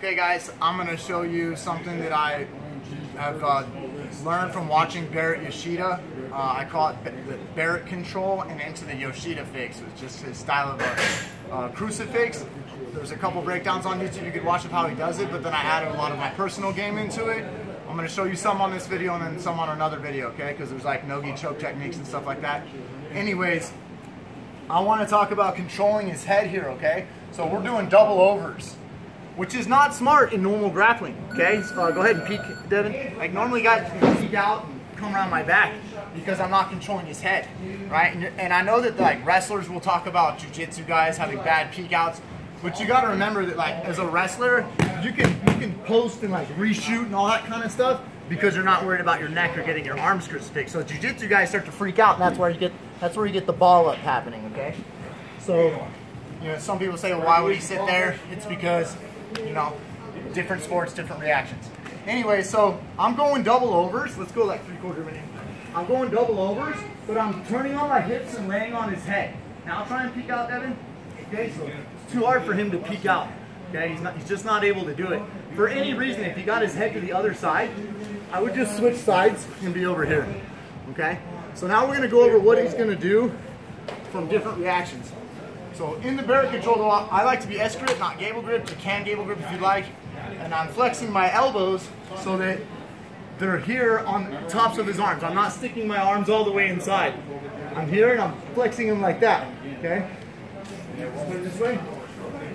Okay guys, I'm to show you something that I have uh, learned from watching Baret Yoshida. Uh, I call it the Baret control and into the Yoshida fix. It's just his style of a uh, crucifix. There's a couple breakdowns on YouTube you could watch of how he does it, but then I added a lot of my personal game into it. I'm to show you some on this video and then some on another video, okay? Because there's like no-gi choke techniques and stuff like that. Anyways, I want to talk about controlling his head here, okay? So we're doing double overs which is not smart in normal grappling. Okay, so uh, go ahead and peek, Devin. Like normally guys can peek out and come around my back because I'm not controlling his head, right? And, and I know that like wrestlers will talk about jujitsu guys having bad peek outs, but you got to remember that like as a wrestler, you can you can post and like reshoot and all that kind of stuff because you're not worried about your neck or getting your arms fixed. So jujitsu guys start to freak out, and that's where you get that's where you get the ball up happening. Okay, so you know some people say, well, why would he sit there? It's because you know, different sports, different reactions. Anyway, so I'm going double overs. Let's go like three quarter minute. I'm going double overs, but I'm turning on my hips and laying on his head. Now I'll try and peek out, Devin. Okay, so it's too hard for him to peek out. Okay, he's not he's just not able to do it. For any reason, if he got his head to the other side, I would just switch sides and be over here. Okay? So now we're gonna go over what he's gonna do from different reactions. So in the Baret control, though, I like to be S grip, not gable grip. You can gable grip if you like. And I'm flexing my elbows so that they're here on tops of his arms. I'm not sticking my arms all the way inside. I'm here and I'm flexing them like that, okay?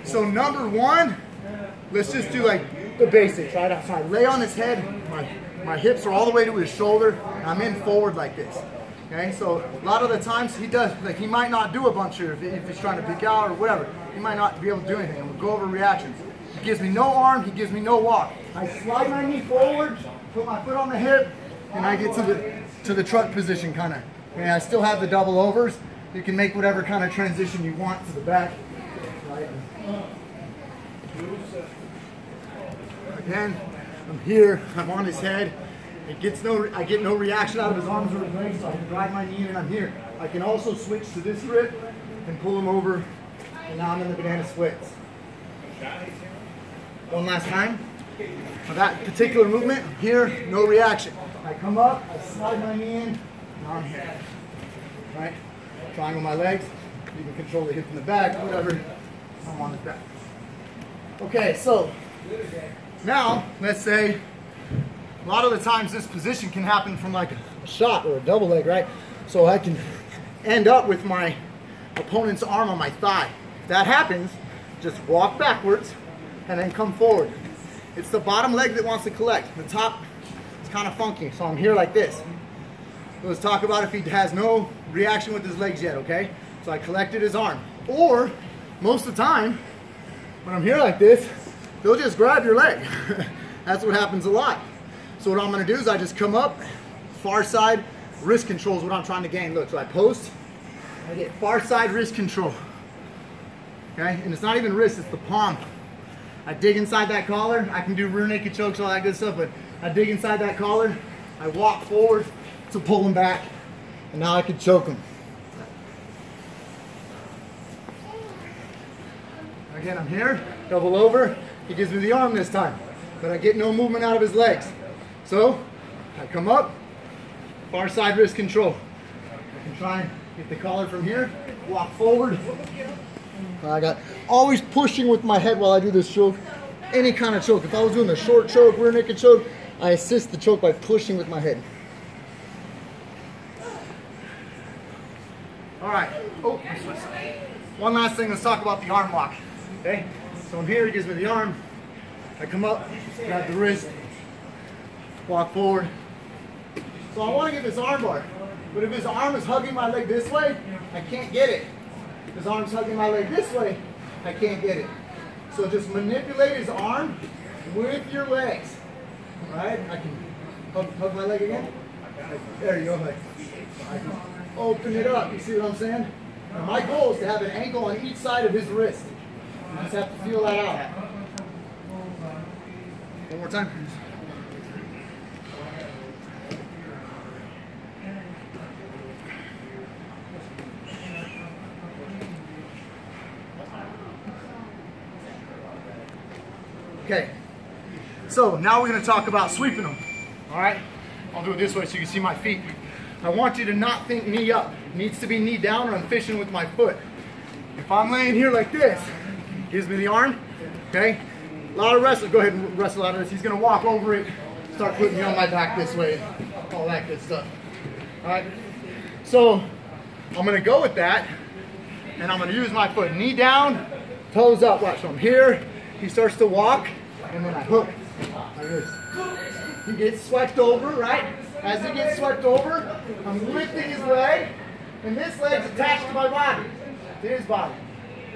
So number one, let's just do like the basics, right? So I lay on his head, my, my hips are all the way to his shoulder, I'm in forward like this. Okay, so a lot of the times he does, like he might not do a bunch here if, he's trying to peek out or whatever. He might not be able to do anything. We'll go over reactions. He gives me no arm, he gives me no walk. I slide my knee forward, put my foot on the hip, and I get to the to the truck position kind of. And I still have the double overs. You can make whatever kind of transition you want to the back. Again, I'm here, I'm on his head. It gets no, I get no reaction out of his arms or his legs, so I can drive my knee and I'm here. I can also switch to this grip and pull him over, and now I'm in the banana splits. One last time. For that particular movement, here, no reaction. I come up, I slide my knee in, now I'm here. Right? Triangle my legs. You can control the hip in the back, whatever. I'm on his back. Okay, so now let's say a lot of the times this position can happen from like a shot or a double leg, right? So I can end up with my opponent's arm on my thigh. If that happens, just walk backwards and then come forward. It's the bottom leg that wants to collect. The top is kind of funky, so I'm here like this. Let's talk about if he has no reaction with his legs yet, okay? So I collected his arm. Or, most of the time, when I'm here like this, they'll just grab your leg. That's what happens a lot. So what I'm gonna do is I just come up, far side, wrist control is what I'm trying to gain. Look, so I post, I get far side wrist control. Okay, and it's not even wrist, it's the palm. I dig inside that collar, I can do rear naked chokes, all that good stuff, but I dig inside that collar, I walk forward to pull him back, and now I can choke him. Again, I'm here, double over, he gives me the arm this time, but I get no movement out of his legs. So I come up, far side wrist control. I can try and get the collar from here, walk forward. I got always pushing with my head while I do this choke. Any kind of choke. If I was doing a short choke, rear naked choke, I assist the choke by pushing with my head. All right. Oh, one last thing. Let's talk about the arm lock. Okay. So I'm here. He gives me the arm. I come up, grab the wrist, walk forward. So I want to get this arm bar, but if his arm is hugging my leg this way, I can't get it. If his arm's hugging my leg this way, I can't get it. So just manipulate his arm with your legs. All right? I can hug, hug my leg again. There you go. Like, open it up. You see what I'm saying? My goal is to have an ankle on each side of his wrist. You just have to feel that out. One more time. Okay. So now we're gonna talk about sweeping them. All right? I'll do it this way so you can see my feet. I want you to not think knee up. It needs to be knee down or I'm fishing with my foot. If I'm laying here like this, gives me the arm, okay? A lot of wrestlers, go ahead and wrestle out of this. He's gonna walk over it, start putting me on my back this way, all that good stuff. All right? So I'm gonna go with that and I'm gonna use my foot knee down, toes up. Watch from here. He starts to walk and then I hook He gets swept over, right? As he gets swept over, I'm lifting his leg and this leg's attached to my body, to his body.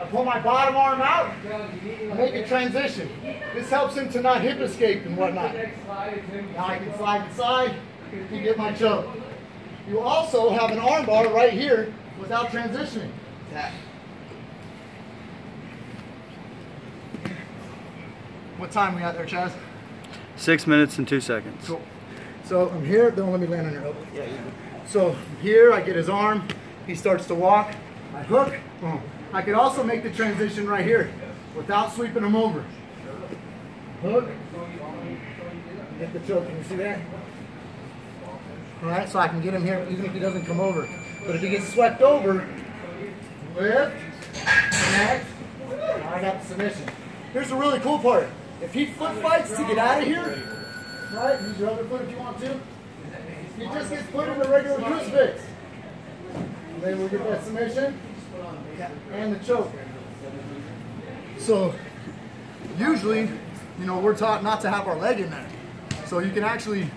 I pull my bottom arm out, I make a transition. This helps him to not hip escape and whatnot. Now I can slide inside and get my choke. You also have an arm bar right here without transitioning. Tap. What time we at there, Chaz? Six minutes and two seconds. Cool. So I'm here, don't let me land on your elbow. Yeah, So here, I get his arm, he starts to walk, I hook. I could also make the transition right here without sweeping him over. Hook, get the choke, can you see that? All right, so I can get him here even if he doesn't come over. But if he gets swept over, lift, connect, I got the submission. Here's the really cool part. If he foot fights to get out of here, right, use your other foot if you want to, he just gets put in the regular crucifix. And then we'll get that submission and the choke. So usually, you know, we're taught not to have our leg in there. So you can actually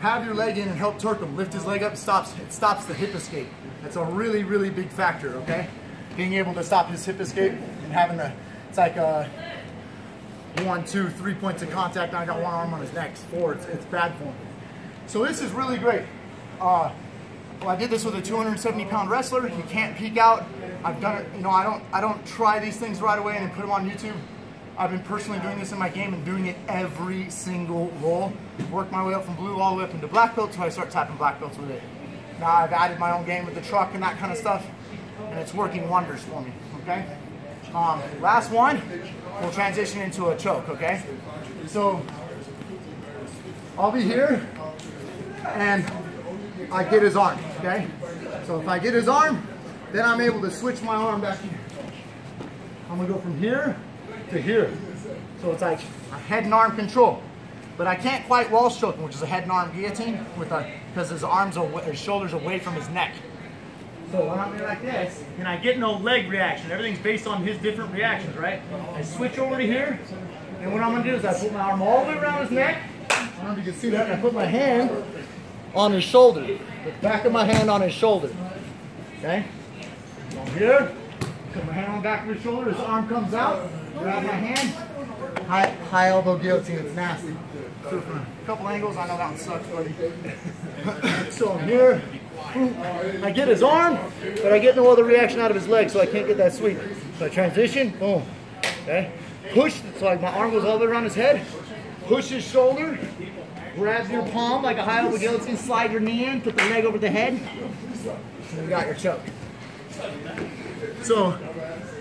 have your leg in and help Turk him. Lift his leg up, stops, it stops the hip escape. That's a really, really big factor, okay? Being able to stop his hip escape and having the, it's like a one, two, three points of contact. I got one arm on his neck, four, it's, it's bad for him. So this is really great. Uh, well, I did this with a 270 pound wrestler. He can't peek out. I've done it, you know, I don't, I don't try these things right away and then put them on YouTube. I've been personally doing this in my game and doing it every single roll. Worked my way up from blue all the way up into black belt until I start tapping black belts with it. Now I've added my own game with the truck and that kind of stuff, and it's working wonders for me, okay? Um, last one, we'll transition into a choke, okay? So, I'll be here, and I get his arm, okay? So if I get his arm, then I'm able to switch my arm back here. I'm gonna go from here to here. So it's like a head and arm control. But I can't quite wall stroke which is a head and arm guillotine, with a because his arms are his shoulders away from his neck. So when I'm like this, and I get no leg reaction. Everything's based on his different reactions, right? I switch over to here, and what I'm gonna do is I put my arm all the way around his neck. I don't know if you can see that. And I put my hand on his shoulder, the back of my hand on his shoulder. Okay? From here, put my hand on the back of his shoulder. His arm comes out. Grab my hand. High, high elbow guillotine. It's nasty. So from a couple angles, I know that one sucks, buddy. so I'm here. I get his arm, but I get no other reaction out of his leg, so I can't get that sweep. So I transition, boom. Okay? Push, so like my arm goes all the way around his head. Push his shoulder. Grab your palm like a high elbow guillotine. Slide your knee in. Put the leg over the head. And you got your choke. So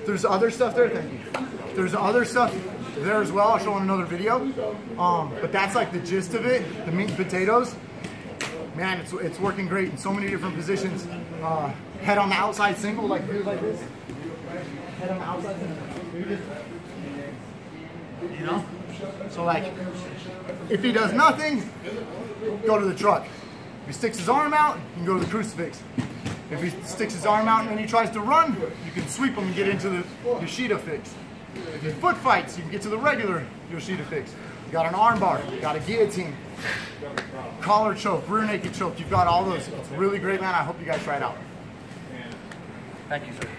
there's other stuff there. Thank you. There's other stuff there as well. I'll show in another video. Um, but that's like the gist of it. The meat and potatoes. Man, it's, it's working great in so many different positions. Uh, head on the outside single, like like this. Head on the outside single. You know? So like, if he does nothing, go to the truck. If he sticks his arm out, you can go to the crucifix. If he sticks his arm out and then he tries to run, you can sweep him and get into the Yoshida fix. If he foot fights, you can get to the regular Yoshida fix. You got an arm bar, you got a guillotine, collar choke, rear naked choke. You've got all those. It's really great, man. I hope you guys try it out. Thank you, sir.